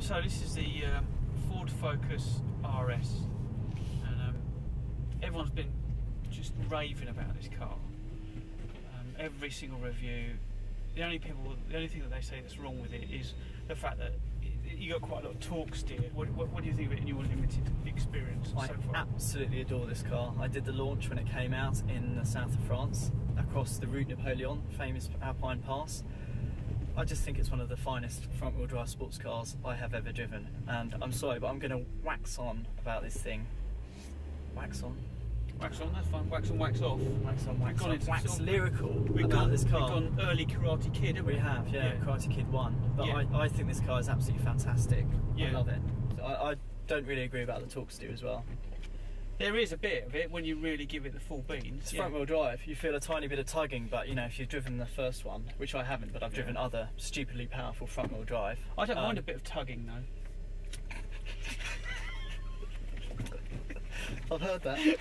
so this is the um, Ford Focus RS, and um, everyone's been just raving about this car. Um, every single review. The only people, the only thing that they say that's wrong with it is the fact that you got quite a lot of torque steer. What, what, what do you think of it in your limited experience I so far? absolutely adore this car. I did the launch when it came out in the south of France, across the Route Napoleon, famous Alpine Pass. I just think it's one of the finest front-wheel drive sports cars I have ever driven. And I'm sorry, but I'm going to wax on about this thing. Wax on, Wax on, that's fine. Wax on, wax off. wax on, wax into Wax of- lyrical We've about gone, this car. We've gone early Karate Kid, haven't we? We have, yeah, Karate Kid 1. But Yeah. I, I think this car is absolutely fantastic. Yeah. I love it. I, I don't really agree about the torque steer as well. There is a bit of it when you really give it the full beans. It's yeah. front wheel drive. You feel a tiny bit of tugging, but you know, if you've driven the first one, which I haven't, but I've driven Yeah. other stupidly powerful front wheel drive. I don't mind um, a bit of tugging though. I've heard that.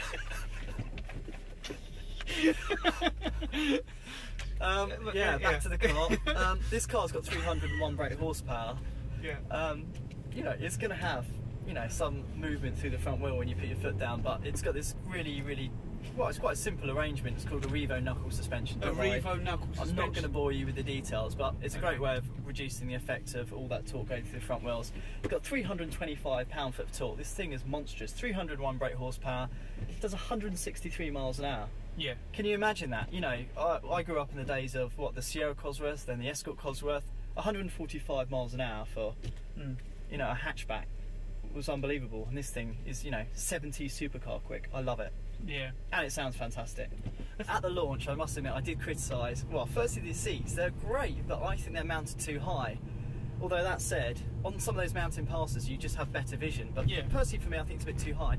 um, yeah, yeah, back yeah. to the car. Um, this car's got 301 brake horsepower. Yeah. Um, you know, it's going to have, you know, some movement through the front wheel when you put your foot down, but it's got this really, really, well, it's quite a simple arrangement. It's called a RevoKnuckle suspension. A worry. RevoKnuckle suspension. I'm not going to bore you with the details, but it's a great way of reducing the effect of all that torque going through the front wheels. It's got 325 pound-foot of torque. This thing is monstrous. 301 brake horsepower. It does 163 miles an hour. Yeah. Can you imagine that? You know, I, I grew up in the days of what the Sierra Cosworth, then the Escort Cosworth. 145 miles an hour for Mm. you know a hatchback was unbelievable, and this thing is you know 70 supercar quick. I love it, Yeah. and it sounds fantastic. At the launch, I must admit, I did criticise. Well, firstly, the seats they're great, but I think they're mounted too high. Although that said, on some of those mountain passes, you just have better vision. But Yeah. personally, for me, I think it's a bit too high.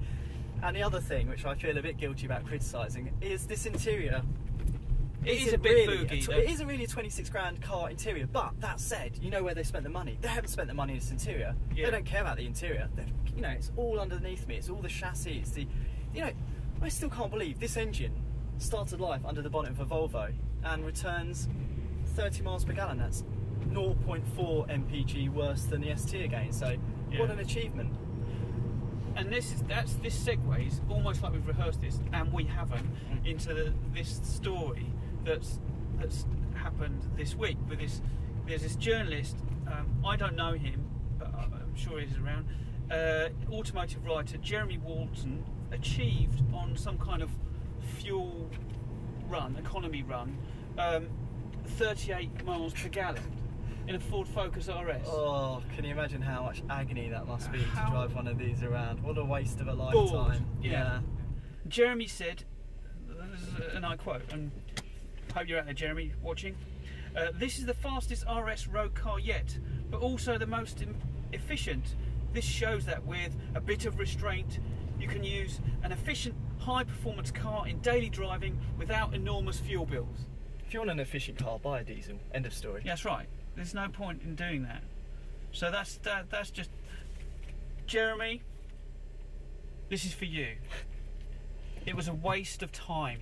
And the other thing, which I feel a bit guilty about criticising, is this interior. It is Isn't a bit really boogie, though. it isn't really a 26 grand car interior, but that said, you know where they spent the money. They haven't spent the money in this interior. Yeah. They don't care about the interior. They're, you know, it's all underneath me. It's all the chassis. It's the, you know, I still can't believe this engine started life under the bonnet of a Volvo and returns 30 miles per gallon. That's 0.4 mpg worse than the ST again. So Yeah. what an achievement. And this is that's this segues almost like we've rehearsed this and we haven't Mm. into the, this story that's that's happened this week with this. There's this journalist. Um, I don't know him, but I'm sure he's around. Uh, automotive writer Jeremy Walton achieved on some kind of fuel run, economy run, um, 38 miles per gallon in a Ford Focus RS. Oh, can you imagine how much agony that must be How- to drive one of these around? What a waste of a Bored, lifetime. yeah. Jeremy said, and I quote, and hope you're out there, Jeremy, watching. Uh, this is the fastest RS road car yet, but also the most efficient. This shows that with a bit of restraint, you can use an efficient, high performance car in daily driving without enormous fuel bills. If you want an efficient car, buy a diesel. End of story. Yeah, that's right. There's no point in doing that. So that's that, that's just Jeremy. This is for you. It was a waste of time.